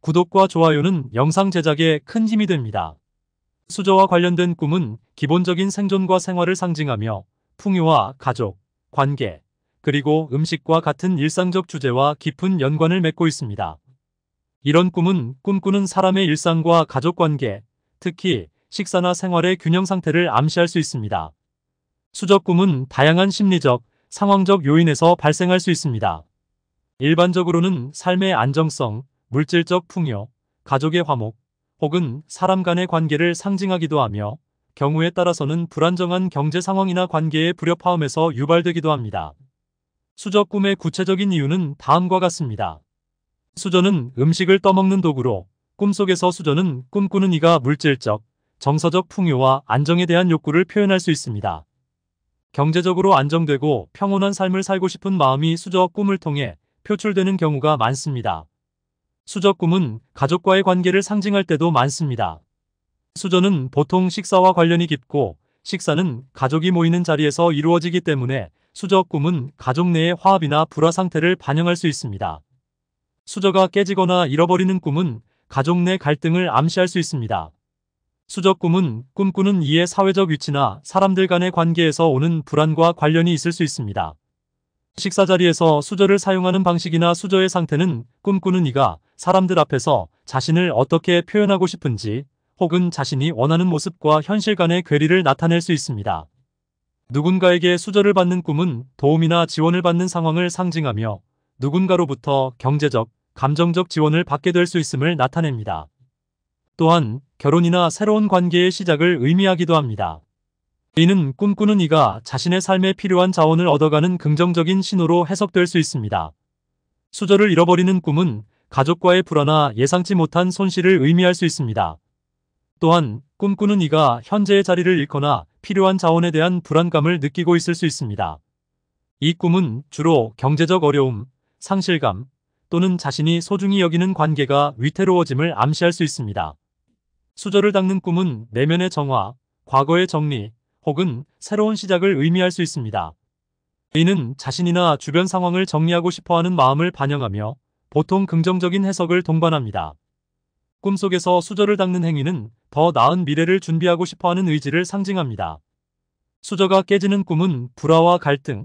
구독과 좋아요는 영상 제작에 큰 힘이 됩니다. 수저와 관련된 꿈은 기본적인 생존과 생활을 상징하며 풍요와 가족, 관계, 그리고 음식과 같은 일상적 주제와 깊은 연관을 맺고 있습니다. 이런 꿈은 꿈꾸는 사람의 일상과 가족 관계, 특히 식사나 생활의 균형 상태를 암시할 수 있습니다. 수저 꿈은 다양한 심리적, 상황적 요인에서 발생할 수 있습니다. 일반적으로는 삶의 안정성, 물질적 풍요, 가족의 화목, 혹은 사람 간의 관계를 상징하기도 하며 경우에 따라서는 불안정한 경제 상황이나 관계의 불협화음에서 유발되기도 합니다. 수저 꿈의 구체적인 이유는 다음과 같습니다. 수저는 음식을 떠먹는 도구로 꿈속에서 수저는 꿈꾸는 이가 물질적, 정서적 풍요와 안정에 대한 욕구를 표현할 수 있습니다. 경제적으로 안정되고 평온한 삶을 살고 싶은 마음이 수저 꿈을 통해 표출되는 경우가 많습니다. 수저 꿈은 가족과의 관계를 상징할 때도 많습니다. 수저는 보통 식사와 관련이 깊고 식사는 가족이 모이는 자리에서 이루어지기 때문에 수저 꿈은 가족 내의 화합이나 불화 상태를 반영할 수 있습니다. 수저가 깨지거나 잃어버리는 꿈은 가족 내 갈등을 암시할 수 있습니다. 수저 꿈은 꿈꾸는 이의 사회적 위치나 사람들 간의 관계에서 오는 불안과 관련이 있을 수 있습니다. 식사 자리에서 수저를 사용하는 방식이나 수저의 상태는 꿈꾸는 이가 사람들 앞에서 자신을 어떻게 표현하고 싶은지 혹은 자신이 원하는 모습과 현실 간의 괴리를 나타낼 수 있습니다. 누군가에게 수저를 받는 꿈은 도움이나 지원을 받는 상황을 상징하며 누군가로부터 경제적, 감정적 지원을 받게 될 수 있음을 나타냅니다. 또한 결혼이나 새로운 관계의 시작을 의미하기도 합니다. 이는 꿈꾸는 이가 자신의 삶에 필요한 자원을 얻어가는 긍정적인 신호로 해석될 수 있습니다. 수저를 잃어버리는 꿈은 가족과의 불화나 예상치 못한 손실을 의미할 수 있습니다. 또한 꿈꾸는 이가 현재의 자리를 잃거나 필요한 자원에 대한 불안감을 느끼고 있을 수 있습니다. 이 꿈은 주로 경제적 어려움, 상실감 또는 자신이 소중히 여기는 관계가 위태로워짐을 암시할 수 있습니다. 수저를 닦는 꿈은 내면의 정화, 과거의 정리 혹은 새로운 시작을 의미할 수 있습니다. 이는 자신이나 주변 상황을 정리하고 싶어하는 마음을 반영하며 보통 긍정적인 해석을 동반합니다. 꿈속에서 수저를 닦는 행위는 더 나은 미래를 준비하고 싶어하는 의지를 상징합니다. 수저가 깨지는 꿈은 불화와 갈등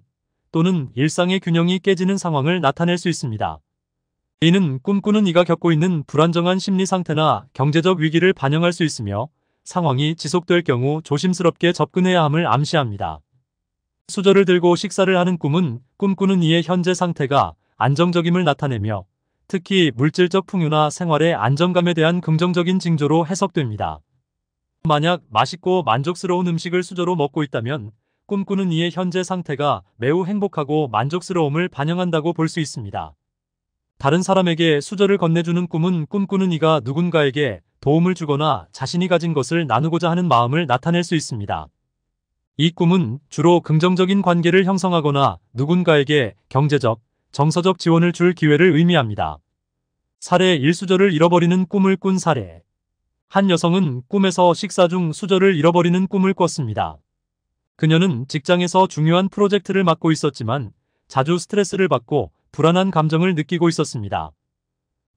또는 일상의 균형이 깨지는 상황을 나타낼 수 있습니다. 이는 꿈꾸는 이가 겪고 있는 불안정한 심리 상태나 경제적 위기를 반영할 수 있으며 상황이 지속될 경우 조심스럽게 접근해야 함을 암시합니다. 수저를 들고 식사를 하는 꿈은 꿈꾸는 이의 현재 상태가 안정적임을 나타내며 특히 물질적 풍요나 생활의 안정감에 대한 긍정적인 징조로 해석됩니다. 만약 맛있고 만족스러운 음식을 수저로 먹고 있다면 꿈꾸는 이의 현재 상태가 매우 행복하고 만족스러움을 반영한다고 볼 수 있습니다. 다른 사람에게 수저를 건네주는 꿈은 꿈꾸는 이가 누군가에게 도움을 주거나 자신이 가진 것을 나누고자 하는 마음을 나타낼 수 있습니다. 이 꿈은 주로 긍정적인 관계를 형성하거나 누군가에게 경제적, 정서적 지원을 줄 기회를 의미합니다. 사례 1수저를 잃어버리는 꿈을 꾼 사례 한 여성은 꿈에서 식사 중 수저를 잃어버리는 꿈을 꿨습니다. 그녀는 직장에서 중요한 프로젝트를 맡고 있었지만 자주 스트레스를 받고 불안한 감정을 느끼고 있었습니다.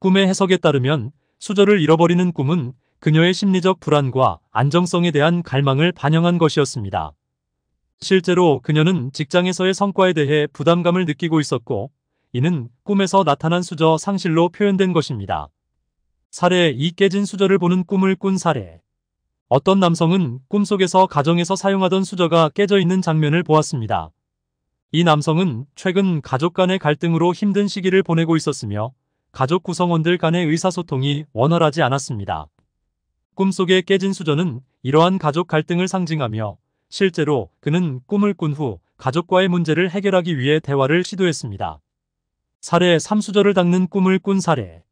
꿈의 해석에 따르면 수저를 잃어버리는 꿈은 그녀의 심리적 불안과 안정성에 대한 갈망을 반영한 것이었습니다. 실제로 그녀는 직장에서의 성과에 대해 부담감을 느끼고 있었고 이는 꿈에서 나타난 수저 상실로 표현된 것입니다. 사례 이 깨진 수저를 보는 꿈을 꾼 사례 어떤 남성은 꿈속에서 가정에서 사용하던 수저가 깨져 있는 장면을 보았습니다. 이 남성은 최근 가족 간의 갈등으로 힘든 시기를 보내고 있었으며 가족 구성원들 간의 의사소통이 원활하지 않았습니다. 꿈속에 깨진 수저는 이러한 가족 갈등을 상징하며 실제로 그는 꿈을 꾼 후 가족과의 문제를 해결하기 위해 대화를 시도했습니다. 사례 3수저를 닦는 꿈을 꾼 사례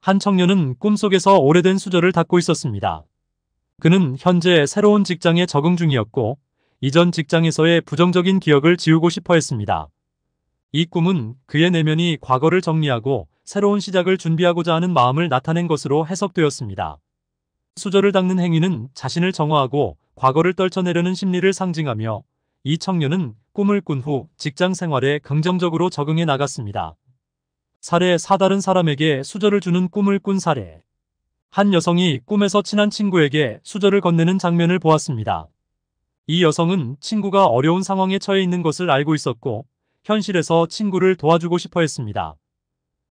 한 청년은 꿈속에서 오래된 수저를 닦고 있었습니다. 그는 현재 새로운 직장에 적응 중이었고 이전 직장에서의 부정적인 기억을 지우고 싶어 했습니다. 이 꿈은 그의 내면이 과거를 정리하고 새로운 시작을 준비하고자 하는 마음을 나타낸 것으로 해석되었습니다. 수저를 닦는 행위는 자신을 정화하고 과거를 떨쳐내려는 심리를 상징하며 이 청년은 꿈을 꾼 후 직장 생활에 긍정적으로 적응해 나갔습니다. 사례 사다른 사람에게 수저를 주는 꿈을 꾼 사례. 한 여성이 꿈에서 친한 친구에게 수저를 건네는 장면을 보았습니다. 이 여성은 친구가 어려운 상황에 처해 있는 것을 알고 있었고 현실에서 친구를 도와주고 싶어 했습니다.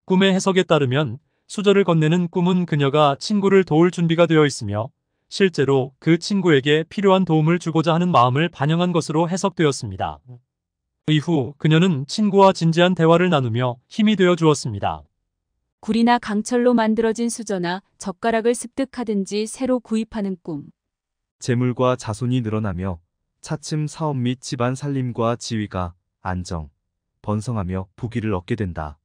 꿈의 해석에 따르면 수저를 건네는 꿈은 그녀가 친구를 도울 준비가 되어 있으며 실제로 그 친구에게 필요한 도움을 주고자 하는 마음을 반영한 것으로 해석되었습니다. 이후 그녀는 친구와 진지한 대화를 나누며 힘이 되어 주었습니다. 굴이나 강철로 만들어진 수저나 젓가락을 습득하든지 새로 구입하는 꿈. 재물과 자손이 늘어나며 차츰 사업 및 집안 살림과 지위가 안정, 번성하며 부귀를 얻게 된다.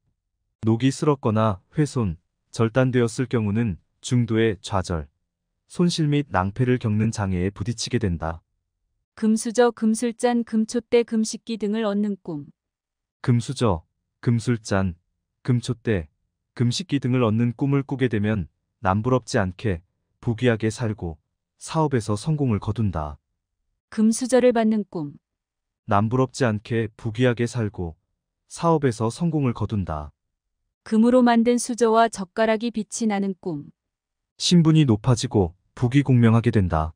녹이 쓸었거나 훼손, 절단되었을 경우는 중도의 좌절, 손실 및 낭패를 겪는 장애에 부딪히게 된다. 금수저, 금술잔, 금촛대, 금식기 등을 얻는 꿈. 금수저, 금술잔, 금촛대, 금식기 등을 얻는 꿈을 꾸게 되면 남부럽지 않게 부귀하게 살고 사업에서 성공을 거둔다. 금수저를 받는 꿈. 남부럽지 않게 부귀하게 살고 사업에서 성공을 거둔다. 금으로 만든 수저와 젓가락이 빛이 나는 꿈. 신분이 높아지고 부귀공명하게 된다.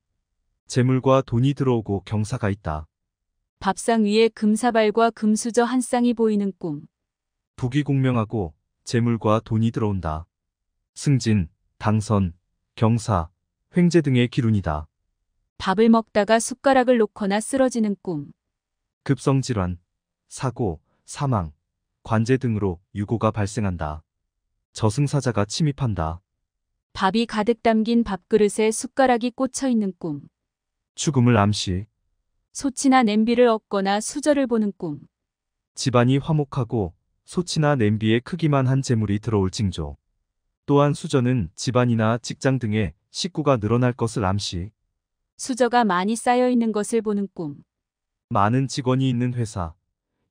재물과 돈이 들어오고 경사가 있다. 밥상 위에 금사발과 금수저 한 쌍이 보이는 꿈. 부귀공명하고 재물과 돈이 들어온다. 승진, 당선, 경사, 횡재 등의 기운이다. 밥을 먹다가 숟가락을 놓거나 쓰러지는 꿈. 급성질환, 사고, 사망, 관제 등으로 유고가 발생한다. 저승사자가 침입한다. 밥이 가득 담긴 밥그릇에 숟가락이 꽂혀 있는 꿈. 죽음을 암시, 소치나 냄비를 얻거나 수저를 보는 꿈. 집안이 화목하고 소치나 냄비에 크기만 한 재물이 들어올 징조. 또한 수저는 집안이나 직장 등의 식구가 늘어날 것을 암시, 수저가 많이 쌓여 있는 것을 보는 꿈. 많은 직원이 있는 회사,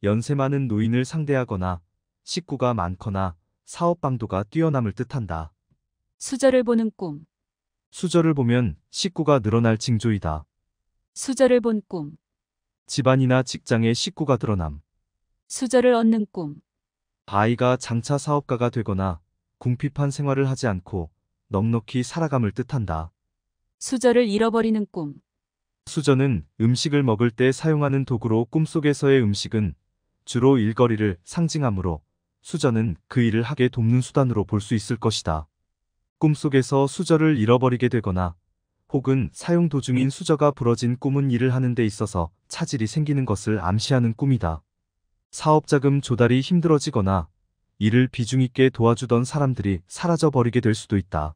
연세 많은 노인을 상대하거나 식구가 많거나 사업 방도가 뛰어남을 뜻한다. 수저를 보는 꿈. 수저를 보면 식구가 늘어날 징조이다. 수저를 본 꿈. 집안이나 직장에 식구가 드러남. 수저를 얻는 꿈. 아이가 장차 사업가가 되거나 궁핍한 생활을 하지 않고 넉넉히 살아감을 뜻한다. 수저를 잃어버리는 꿈. 수저는 음식을 먹을 때 사용하는 도구로 꿈속에서의 음식은 주로 일거리를 상징하므로 수저는 그 일을 하게 돕는 수단으로 볼 수 있을 것이다. 꿈속에서 수저를 잃어버리게 되거나 혹은 사용 도중인 수저가 부러진 꿈은 일을 하는 데 있어서 차질이 생기는 것을 암시하는 꿈이다. 사업자금 조달이 힘들어지거나 이를 비중 있게 도와주던 사람들이 사라져 버리게 될 수도 있다.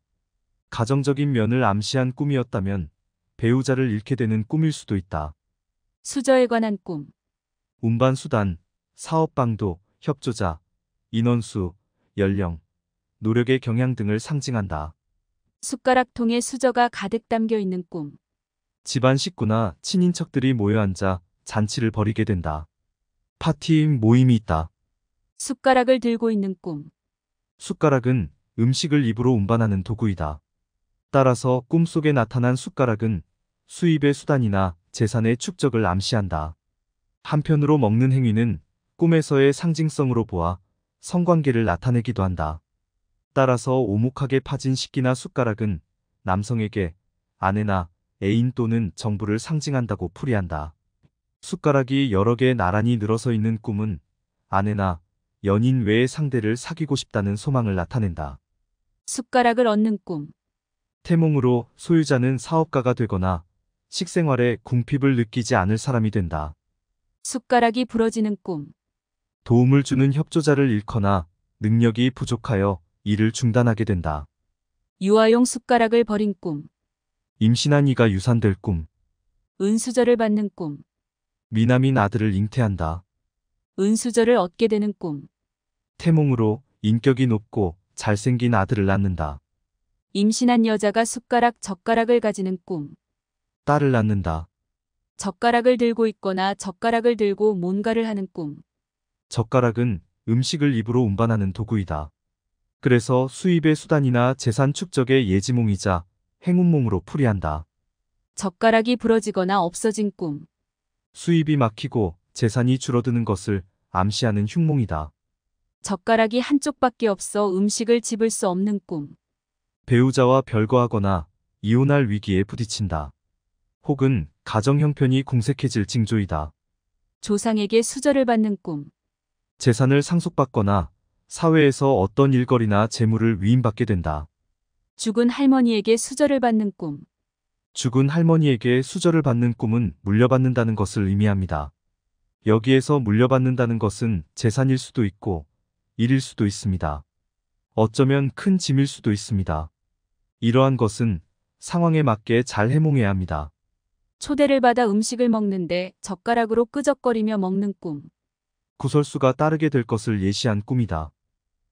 가정적인 면을 암시한 꿈이었다면 배우자를 잃게 되는 꿈일 수도 있다. 수저에 관한 꿈. 운반 수단, 사업 방도, 협조자, 인원수, 연령, 노력의 경향 등을 상징한다. 숟가락통에 수저가 가득 담겨 있는 꿈. 집안 식구나 친인척들이 모여 앉아 잔치를 벌이게 된다. 파티 모임이 있다. 숟가락을 들고 있는 꿈. 숟가락은 음식을 입으로 운반하는 도구이다. 따라서 꿈속에 나타난 숟가락은 수입의 수단이나 재산의 축적을 암시한다. 한편으로 먹는 행위는 꿈에서의 상징성으로 보아 성관계를 나타내기도 한다. 따라서 오목하게 파진 식기나 숟가락은 남성에게 아내나 애인 또는 정부를 상징한다고 풀이한다. 숟가락이 여러 개 나란히 늘어서 있는 꿈은 아내나 연인 외의 상대를 사귀고 싶다는 소망을 나타낸다. 숟가락을 얻는 꿈. 태몽으로 소유자는 사업가가 되거나 식생활에 궁핍을 느끼지 않을 사람이 된다. 숟가락이 부러지는 꿈. 도움을 주는 협조자를 잃거나 능력이 부족하여 일을 중단하게 된다. 유아용 숟가락을 버린 꿈. 임신한 이가 유산될 꿈, 은수저를 받는 꿈. 미남인 아들을 잉태한다. 은수저를 얻게 되는 꿈. 태몽으로 인격이 높고 잘생긴 아들을 낳는다. 임신한 여자가 숟가락, 젓가락을 가지는 꿈. 딸을 낳는다. 젓가락을 들고 있거나 젓가락을 들고 뭔가를 하는 꿈. 젓가락은 음식을 입으로 운반하는 도구이다. 그래서 수입의 수단이나 재산 축적의 예지몽이자 행운몽으로 풀이한다. 젓가락이 부러지거나 없어진 꿈. 수입이 막히고 재산이 줄어드는 것을 암시하는 흉몽이다. 젓가락이 한쪽밖에 없어 음식을 집을 수 없는 꿈. 배우자와 별거하거나 이혼할 위기에 부딪힌다. 혹은 가정 형편이 궁색해질 징조이다. 조상에게 수저를 받는 꿈. 재산을 상속받거나 사회에서 어떤 일거리나 재물을 위임받게 된다. 죽은 할머니에게 수저를 받는 꿈. 죽은 할머니에게 수저를 받는 꿈은 물려받는다는 것을 의미합니다. 여기에서 물려받는다는 것은 재산일 수도 있고 일일 수도 있습니다. 어쩌면 큰 짐일 수도 있습니다. 이러한 것은 상황에 맞게 잘 해몽해야 합니다. 초대를 받아 음식을 먹는데 젓가락으로 끄적거리며 먹는 꿈. 구설수가 따르게 될 것을 예시한 꿈이다.